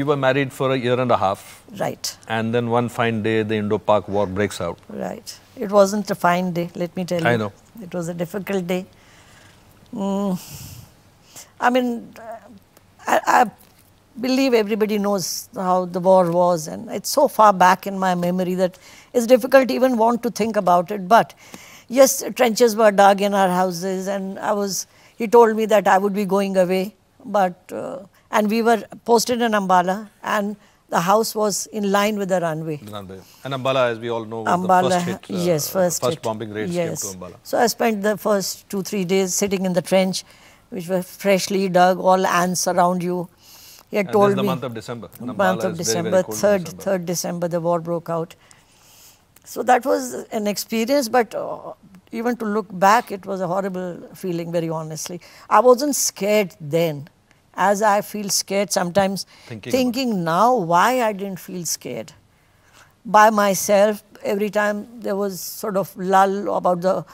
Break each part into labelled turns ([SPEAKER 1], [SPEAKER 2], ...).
[SPEAKER 1] You were married for a year and a half.
[SPEAKER 2] Right.
[SPEAKER 1] And then one fine day, the Indo-Pak war breaks out.
[SPEAKER 2] Right. It wasn't a fine day, let me tell you.
[SPEAKER 1] I know.
[SPEAKER 2] It was a difficult day. Mm. I mean, I, I, believe everybody knows how the war was, and it's so far back in my memory that it's difficult to even want to think about it. But yes, trenches were dug in our houses, and I was. He told me that I would be going away, but uh, and we were posted in Ambala, and the house was in line with the runway.
[SPEAKER 1] The runway. And Ambala, as we all know, was
[SPEAKER 2] Ambala,
[SPEAKER 1] the first hit. Uh,
[SPEAKER 2] yes, first,
[SPEAKER 1] first
[SPEAKER 2] hit.
[SPEAKER 1] bombing raids
[SPEAKER 2] yes.
[SPEAKER 1] came to Ambala.
[SPEAKER 2] So I spent the first two, three days sitting in the trench, which were freshly dug, all ants around you. He had
[SPEAKER 1] and
[SPEAKER 2] told
[SPEAKER 1] the
[SPEAKER 2] me.
[SPEAKER 1] month of December. And
[SPEAKER 2] month of December,
[SPEAKER 1] very, very
[SPEAKER 2] third,
[SPEAKER 1] December.
[SPEAKER 2] third December, the war broke out. So that was an experience, but uh, even to look back, it was a horrible feeling, very honestly. I wasn't scared then, as I feel scared sometimes,
[SPEAKER 1] Thinking
[SPEAKER 2] thinking, now why I didn't feel scared. By myself, every time there was sort of lull about the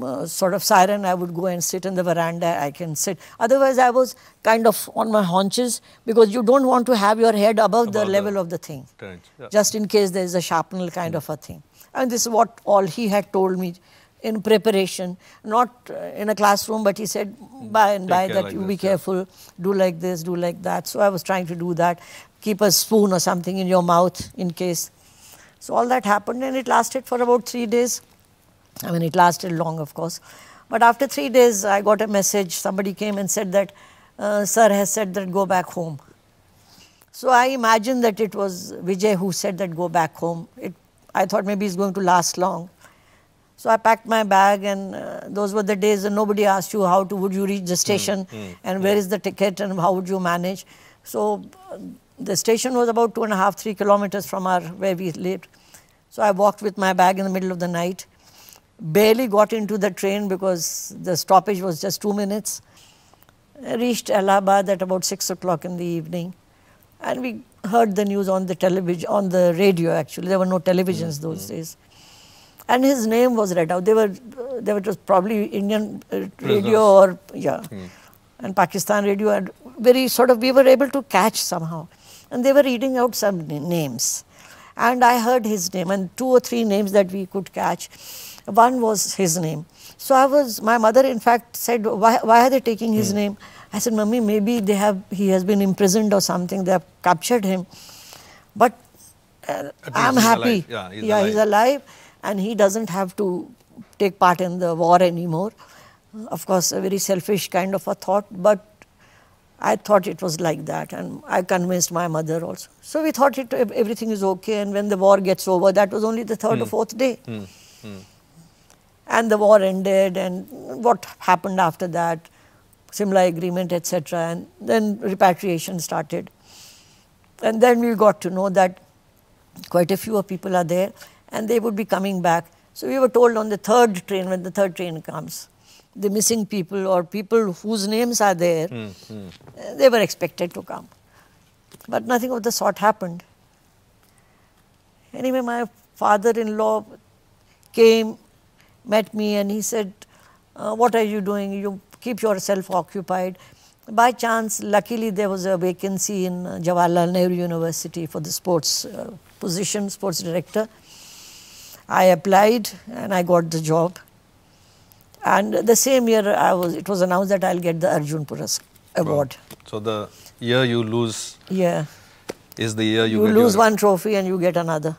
[SPEAKER 2] uh, sort of siren, I would go and sit in the veranda. I can sit. Otherwise, I was kind of on my haunches because you don't want to have your head above, the
[SPEAKER 1] Above the
[SPEAKER 2] level of the thing
[SPEAKER 1] Trench, yeah.
[SPEAKER 2] just in case there is a shrapnel kind of a thing. And this is what all he had told me in preparation, not uh, in a classroom, but he said, by and
[SPEAKER 1] Take
[SPEAKER 2] by that
[SPEAKER 1] like
[SPEAKER 2] you
[SPEAKER 1] this,
[SPEAKER 2] be
[SPEAKER 1] yeah.
[SPEAKER 2] careful, do like this, do like that. So I was trying to do that, keep a spoon or something in your mouth in case. So all that happened and it lasted for about three days. I mean, it lasted long, of course. But after three days, I got a message. Somebody came and said that, uh, Sir has said that go back home. So I imagined that it was Vijay who said that go back home. It, I thought maybe it's going to last long. So I packed my bag, and uh, those were the days that nobody asked you how to would you reach the station, and where is the ticket, and how would you manage. So uh, the station was about two and a half, three kilometers from our where we lived. So I walked with my bag in the middle of the night. Barely got into the train because the stoppage was just two minutes. I reached Allahabad at about six o'clock in the evening, and we heard the news on the television, on the radio. Actually, there were no televisions those days, and his name was read out. They were, they were just probably Indian uh, radio or yeah, and Pakistan radio, and very sort of we were able to catch somehow, and they were reading out some names, and I heard his name and two or three names that we could catch. One was his name. So I was, my mother in fact said, why, why are they taking his name? I said, Mummy, maybe they have, he has been imprisoned or something, they have captured him. But uh, I'm happy.
[SPEAKER 1] alive. Yeah, he's
[SPEAKER 2] he's alive and he doesn't have to take part in the war anymore. Uh, of course, a very selfish kind of a thought, but I thought it was like that, and I convinced my mother also. So we thought it, everything is okay, and when the war gets over, that was only the third or hmm. fourth day. Hmm. Hmm. And the war ended, and what happened after that, Simla agreement, etc., and then repatriation started. And then we got to know that quite a few of people are there, and they would be coming back. So we were told on the third train, when the third train comes, the missing people or people whose names are there, uh, they were expected to come. But nothing of the sort happened. Anyway, my father in law came, met me, and he said, uh, What are you doing? You keep yourself occupied. By chance, luckily, there was a vacancy in Jawaharlal Nehru University for the sports uh, position, sports director. I applied and I got the job. And the same year, I was, it was announced that I'll get the Arjun Puras award.
[SPEAKER 1] So the year you lose
[SPEAKER 2] Yeah.
[SPEAKER 1] is the year you,
[SPEAKER 2] You lose one trophy and you get another.